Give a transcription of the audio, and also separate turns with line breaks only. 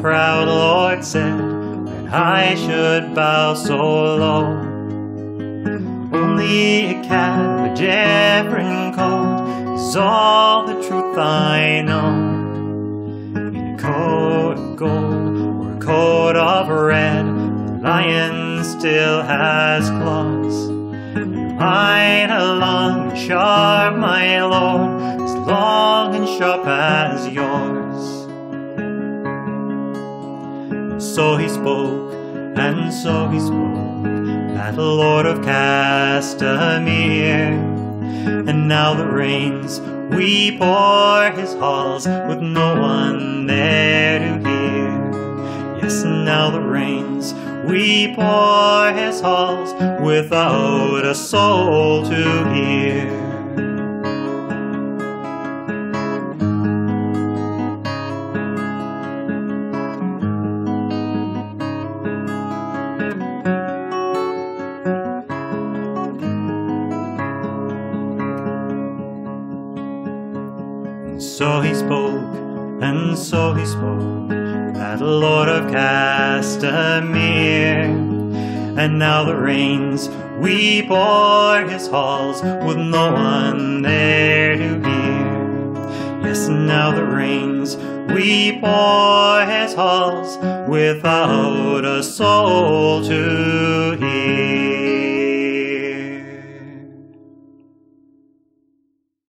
Proud Lord said, that I should bow so low? Only a cat a different coat is all the truth I know. In a coat of gold or a coat of red, the lion still has claws. Mine are long and sharp, my lord, as long and sharp as yours. So he spoke, and so he spoke, that Lord of Castamere. And now the rains weep o'er his halls, with no one there to hear. Yes, now the rains weep o'er his halls, without a soul to hear. So he spoke, and so he spoke, that Lord of Castamere. And now the rains weep o'er his halls, with no one there to hear. Yes, now the rains weep o'er his halls, without a soul to